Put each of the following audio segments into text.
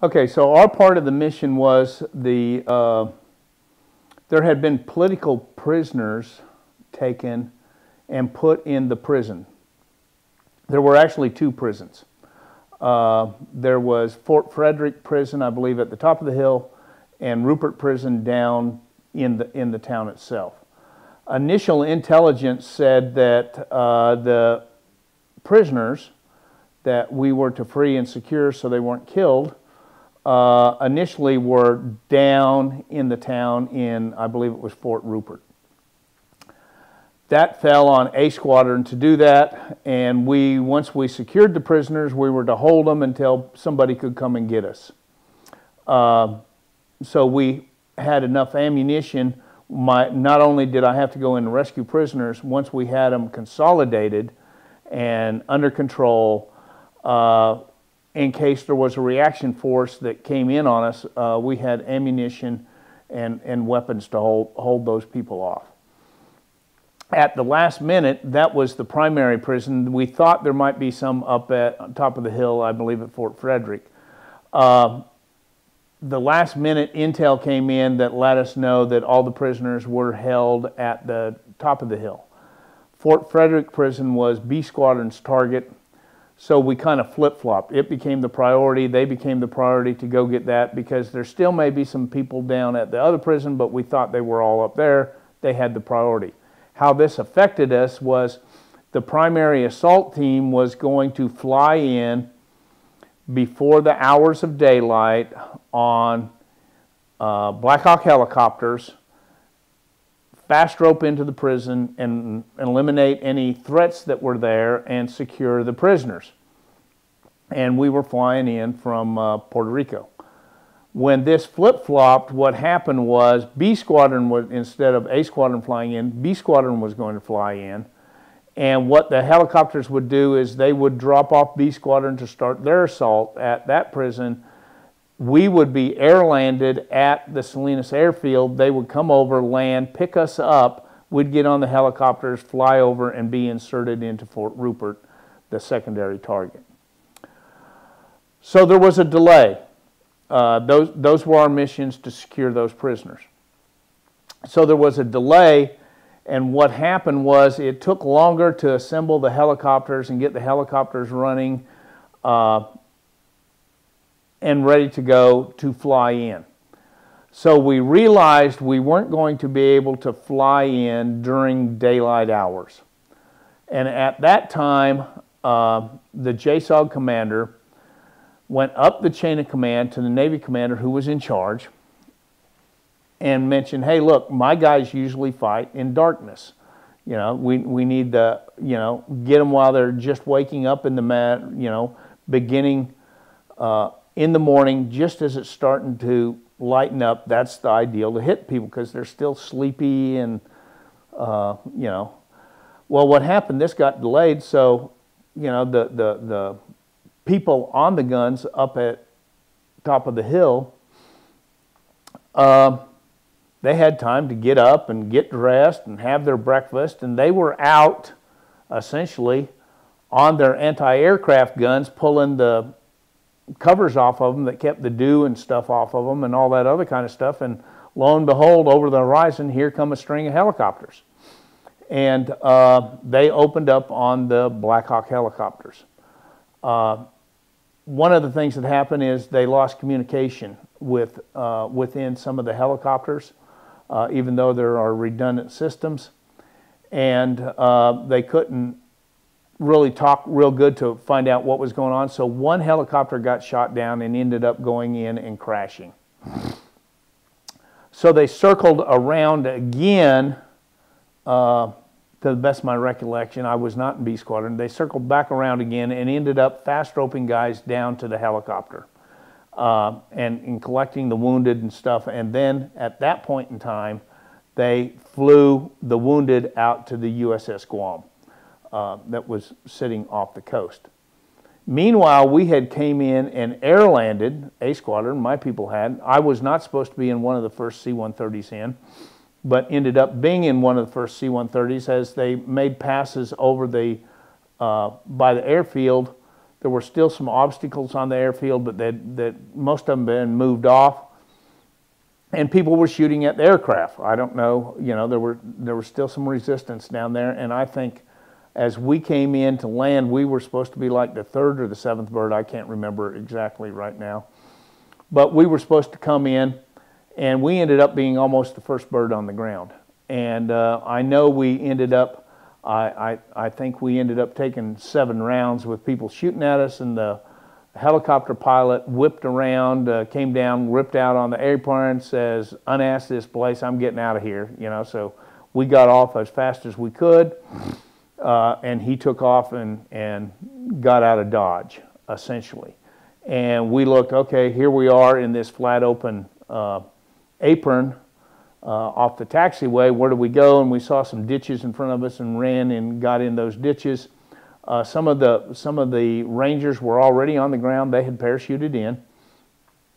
Okay, so our part of the mission was the, uh, there had been political prisoners taken and put in the prison. There were actually two prisons. Uh, there was Fort Frederick Prison, I believe, at the top of the hill, and Rupert Prison down in the, in the town itself. Initial intelligence said that uh, the prisoners that we were to free and secure so they weren't killed uh, initially were down in the town in, I believe it was Fort Rupert. That fell on A Squadron to do that, and we, once we secured the prisoners, we were to hold them until somebody could come and get us. Uh, so we had enough ammunition. My, not only did I have to go in and rescue prisoners, once we had them consolidated and under control, uh, in case there was a reaction force that came in on us, uh, we had ammunition and, and weapons to hold, hold those people off. At the last minute, that was the primary prison. We thought there might be some up at top of the hill, I believe at Fort Frederick. Uh, the last minute intel came in that let us know that all the prisoners were held at the top of the hill. Fort Frederick prison was B Squadron's target. So we kind of flip flopped. It became the priority. They became the priority to go get that because there still may be some people down at the other prison, but we thought they were all up there. They had the priority. How this affected us was the primary assault team was going to fly in before the hours of daylight on uh, Black Hawk helicopters fast rope into the prison and eliminate any threats that were there and secure the prisoners. And we were flying in from uh, Puerto Rico. When this flip flopped, what happened was B Squadron was, instead of A Squadron flying in, B Squadron was going to fly in. And what the helicopters would do is they would drop off B Squadron to start their assault at that prison we would be air landed at the Salinas airfield. They would come over, land, pick us up. We'd get on the helicopters, fly over, and be inserted into Fort Rupert, the secondary target. So there was a delay. Uh, those, those were our missions to secure those prisoners. So there was a delay, and what happened was it took longer to assemble the helicopters and get the helicopters running. Uh, and ready to go to fly in. So we realized we weren't going to be able to fly in during daylight hours. And at that time, uh, the JSOC commander went up the chain of command to the Navy commander who was in charge and mentioned, hey, look, my guys usually fight in darkness. You know, we, we need to, you know, get them while they're just waking up in the mat, you know, beginning uh, in the morning, just as it's starting to lighten up, that's the ideal to hit people because they're still sleepy and, uh, you know. Well, what happened, this got delayed, so, you know, the, the, the people on the guns up at top of the hill, uh, they had time to get up and get dressed and have their breakfast, and they were out essentially on their anti-aircraft guns pulling the covers off of them that kept the dew and stuff off of them and all that other kind of stuff. And lo and behold, over the horizon, here come a string of helicopters. And uh, they opened up on the Black Hawk helicopters. Uh, one of the things that happened is they lost communication with, uh, within some of the helicopters, uh, even though there are redundant systems. And uh, they couldn't really talk real good to find out what was going on. So one helicopter got shot down and ended up going in and crashing. So they circled around again, uh, to the best of my recollection. I was not in B Squadron. They circled back around again and ended up fast roping guys down to the helicopter uh, and, and collecting the wounded and stuff. And then at that point in time, they flew the wounded out to the USS Guam uh, that was sitting off the coast. Meanwhile, we had came in and air landed, A Squadron, my people had. I was not supposed to be in one of the first C-130s in, but ended up being in one of the first C-130s as they made passes over the, uh, by the airfield There were still some obstacles on the airfield, but that, that most of them been moved off. And people were shooting at the aircraft. I don't know, you know, there were there was still some resistance down there, and I think as we came in to land, we were supposed to be like the third or the seventh bird. I can't remember exactly right now, but we were supposed to come in, and we ended up being almost the first bird on the ground. And uh, I know we ended up I, I, I think we ended up taking seven rounds with people shooting at us, and the helicopter pilot whipped around, uh, came down, ripped out on the apron, says, "Unask this place. I'm getting out of here." You know, so we got off as fast as we could, uh, and he took off and and got out of Dodge essentially. And we looked, okay, here we are in this flat open uh, apron uh, off the taxiway. Where do we go? And we saw some ditches in front of us and ran and got in those ditches. Uh, some of the some of the rangers were already on the ground. They had parachuted in,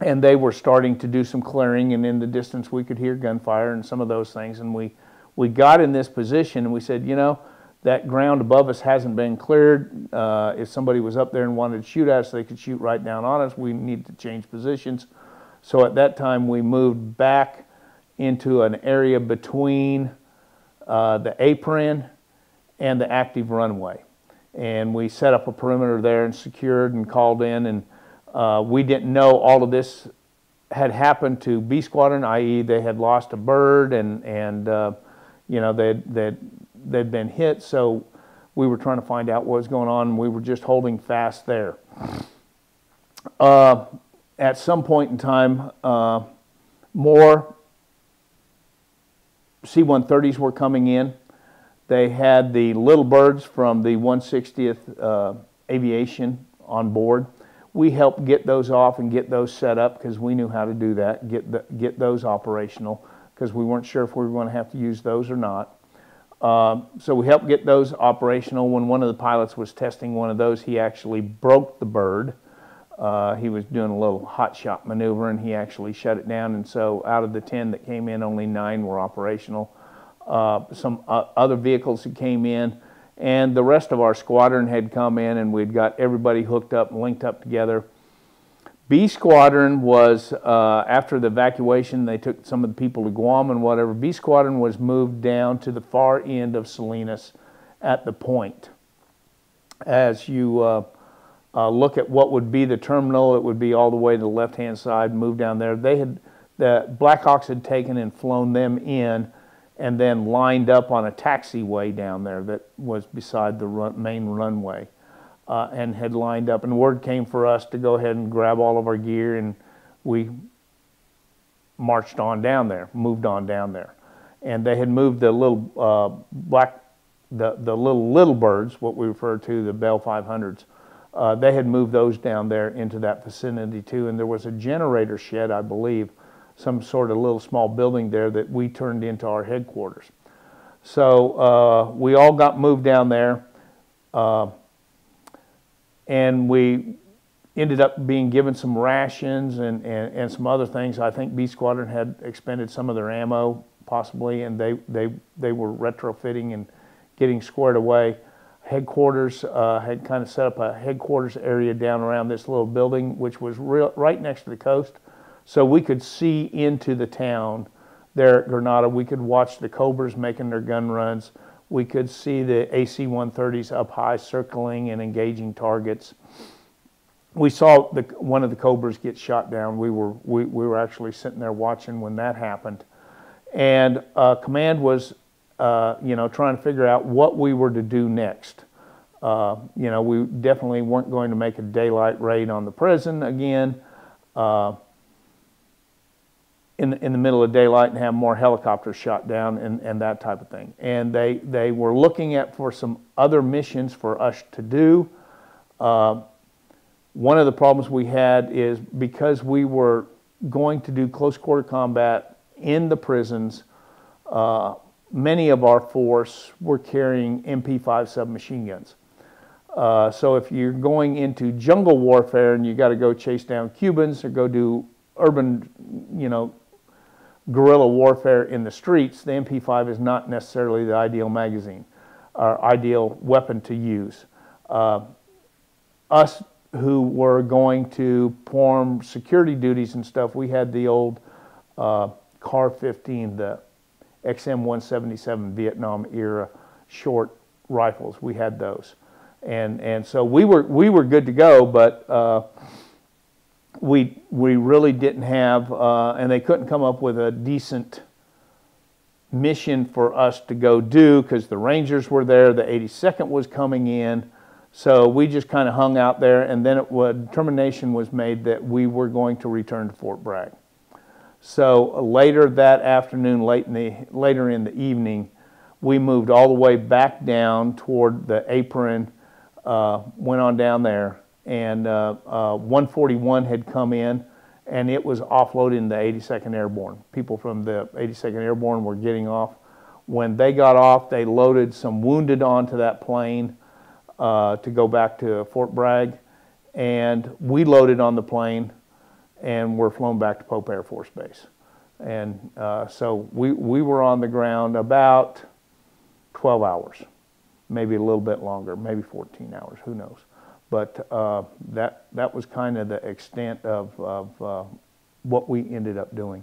and they were starting to do some clearing. And in the distance, we could hear gunfire and some of those things. And we we got in this position, and we said, you know, that ground above us hasn't been cleared. Uh, if somebody was up there and wanted to shoot at us, they could shoot right down on us. We need to change positions. So at that time, we moved back into an area between uh, the apron and the active runway. And we set up a perimeter there and secured and called in. And uh, we didn't know all of this had happened to B Squadron, i.e., they had lost a bird and, and uh, you know, they'd, they'd, they'd been hit. So we were trying to find out what was going on. And we were just holding fast there. Uh, at some point in time, uh, more C-130s were coming in. They had the little birds from the 160th uh, Aviation on board. We helped get those off and get those set up because we knew how to do that, get, the, get those operational because we weren't sure if we were going to have to use those or not. Uh, so we helped get those operational. When one of the pilots was testing one of those, he actually broke the bird uh, he was doing a little hot shot maneuver and he actually shut it down. And so out of the 10 that came in, only nine were operational. Uh, some uh, other vehicles that came in, and the rest of our squadron had come in and we'd got everybody hooked up and linked up together. B Squadron was, uh, after the evacuation, they took some of the people to Guam and whatever. B Squadron was moved down to the far end of Salinas at the point. As you uh, uh, look at what would be the terminal. It would be all the way to the left-hand side, move down there. They had, the Blackhawks had taken and flown them in and then lined up on a taxiway down there that was beside the run, main runway uh, and had lined up. And word came for us to go ahead and grab all of our gear and we marched on down there, moved on down there. And they had moved the little uh, black, the, the little little birds, what we refer to, the Bell 500s, uh, they had moved those down there into that vicinity too. And there was a generator shed, I believe, some sort of little small building there that we turned into our headquarters. So uh, we all got moved down there, uh, and we ended up being given some rations and, and, and some other things. I think B Squadron had expended some of their ammo, possibly, and they, they, they were retrofitting and getting squared away headquarters uh, had kind of set up a headquarters area down around this little building, which was real, right next to the coast. So we could see into the town there at Grenada. We could watch the Cobras making their gun runs. We could see the AC 130s up high circling and engaging targets. We saw the, one of the Cobras get shot down. We were, we, we were actually sitting there watching when that happened. And uh, command was uh, you know, trying to figure out what we were to do next. Uh, you know, we definitely weren't going to make a daylight raid on the prison again in, in the middle of daylight and have more helicopters shot down and, and that type of thing. And they, they were looking at for some other missions for us to do. Uh, one of the problems we had is because we were going to do close quarter combat in the prisons, uh, many of our force were carrying MP5 submachine guns. Uh, so if you're going into jungle warfare and you got to go chase down Cubans or go do urban, you know, guerrilla warfare in the streets, the MP5 is not necessarily the ideal magazine or ideal weapon to use. Uh, us who were going to perform security duties and stuff, we had the old uh, CAR 15, the XM 177 Vietnam era short rifles. We had those. And, and so we were, we were good to go, but uh, we, we really didn't have, uh, and they couldn't come up with a decent mission for us to go do because the Rangers were there, the 82nd was coming in. So we just kind of hung out there, and then it determination was made that we were going to return to Fort Bragg. So later that afternoon, late in the, later in the evening, we moved all the way back down toward the apron, uh, went on down there, and uh, uh, 141 had come in, and it was offloading the 82nd Airborne. People from the 82nd Airborne were getting off. When they got off, they loaded some wounded onto that plane uh, to go back to Fort Bragg, and we loaded on the plane and were flown back to Pope Air Force Base. And uh, so we, we were on the ground about 12 hours, maybe a little bit longer, maybe 14 hours, who knows. But uh, that, that was kind of the extent of, of uh, what we ended up doing.